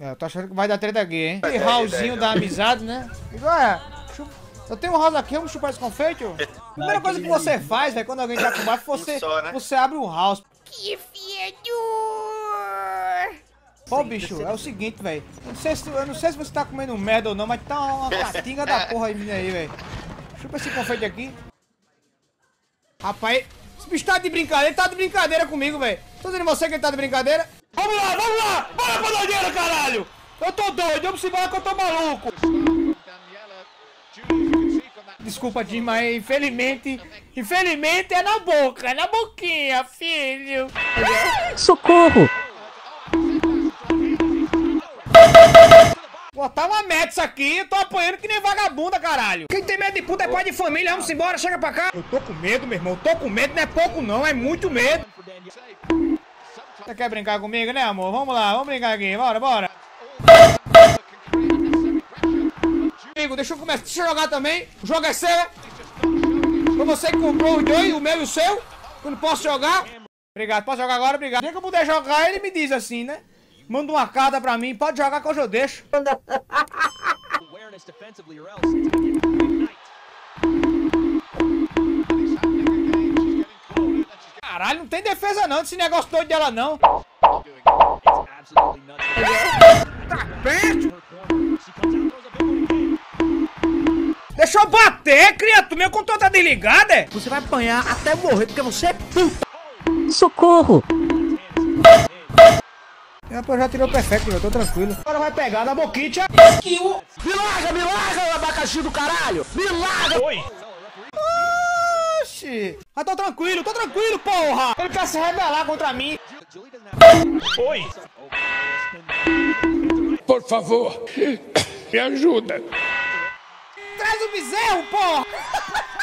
É, eu tô achando que vai dar treta aqui, hein? Que Raulzinho da amizade, né? Igual é. Eu tenho um house aqui, vamos chupar esse confeito? Primeira coisa que você faz, velho, quando alguém tá com baixo, você, só, né? você abre um house. Que fedor! Pô, bicho, é o seguinte, velho. Não sei se- Eu não sei se você tá comendo merda ou não, mas tá uma catinga da porra aí, menina aí, velho. Chupa esse confeito aqui. Rapaz, esse bicho tá de brincadeira, ele tá de brincadeira comigo, velho. Tô dizendo você que ele tá de brincadeira. Vamos lá, vamos lá! Bora pra doideira, caralho! Eu tô doido, vamos embora que eu tô maluco! Desculpa, Jim, mas infelizmente, infelizmente é na boca, é na boquinha, filho. Socorro! Botar uma meta isso aqui, eu tô apanhando que nem vagabunda, caralho. Quem tem medo de puta é pai de família, vamos embora, chega pra cá. Eu tô com medo, meu irmão, eu tô com medo, não é pouco não, é muito medo. Você quer brincar comigo, né, amor? Vamos lá, vamos brincar aqui, bora, bora. Amigo, deixa eu começar, deixa eu jogar também, o jogo é seu. Foi você que comprou os dois, o meu e o seu. Eu não posso jogar. Obrigado, posso jogar agora? Obrigado. Se que eu puder jogar, ele me diz assim, né? Manda uma carta pra mim, pode jogar que hoje eu deixo. Caralho, não tem defesa não desse negócio doido dela não. Tá perto. Deixa eu bater, criatura. Meu controle tá desligado, é? Você vai apanhar até morrer, porque você é puta. Socorro! É, pô, já tirou o perfeito, eu tô tranquilo. Agora vai pegar na boquinha. Me larga, me larga, abacaxi do caralho! Me larga! Oxi. Mas tô tranquilo, tô tranquilo, porra. Ele quer se rebelar contra mim. Por favor, me ajuda. Traz o bezerro, porra.